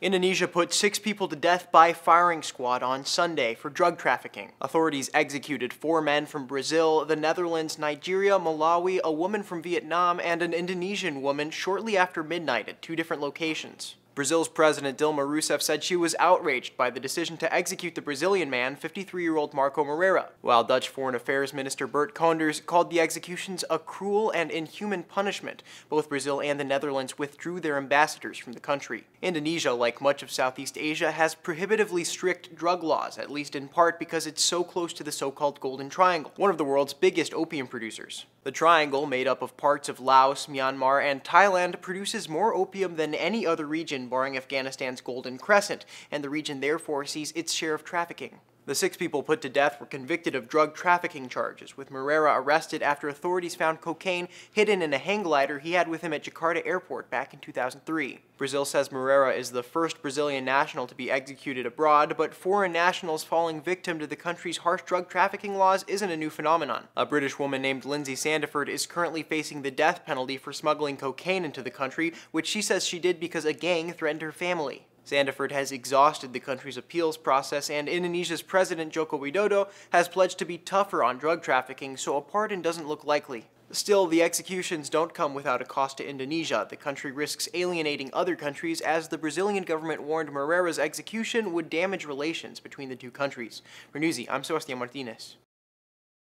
Indonesia put six people to death by firing squad on Sunday for drug trafficking. Authorities executed four men from Brazil, the Netherlands, Nigeria, Malawi, a woman from Vietnam, and an Indonesian woman shortly after midnight at two different locations. Brazil's President Dilma Rousseff said she was outraged by the decision to execute the Brazilian man, 53-year-old Marco Moreira, while Dutch Foreign Affairs Minister Bert Koenders called the executions a cruel and inhuman punishment. Both Brazil and the Netherlands withdrew their ambassadors from the country. Indonesia, like much of Southeast Asia, has prohibitively strict drug laws, at least in part because it's so close to the so-called Golden Triangle, one of the world's biggest opium producers. The triangle, made up of parts of Laos, Myanmar, and Thailand, produces more opium than any other region barring Afghanistan's Golden Crescent, and the region therefore sees its share of trafficking. The six people put to death were convicted of drug trafficking charges, with Moreira arrested after authorities found cocaine hidden in a hang glider he had with him at Jakarta airport back in 2003. Brazil says Moreira is the first Brazilian national to be executed abroad, but foreign nationals falling victim to the country's harsh drug trafficking laws isn't a new phenomenon. A British woman named Lindsay Sandiford is currently facing the death penalty for smuggling cocaine into the country, which she says she did because a gang threatened her family. Sandiford has exhausted the country's appeals process, and Indonesia's President Joko Widodo has pledged to be tougher on drug trafficking, so a pardon doesn't look likely. Still, the executions don't come without a cost to Indonesia. The country risks alienating other countries as the Brazilian government warned Moreira's execution would damage relations between the two countries. For Newsy, I'm Sebastian Martinez.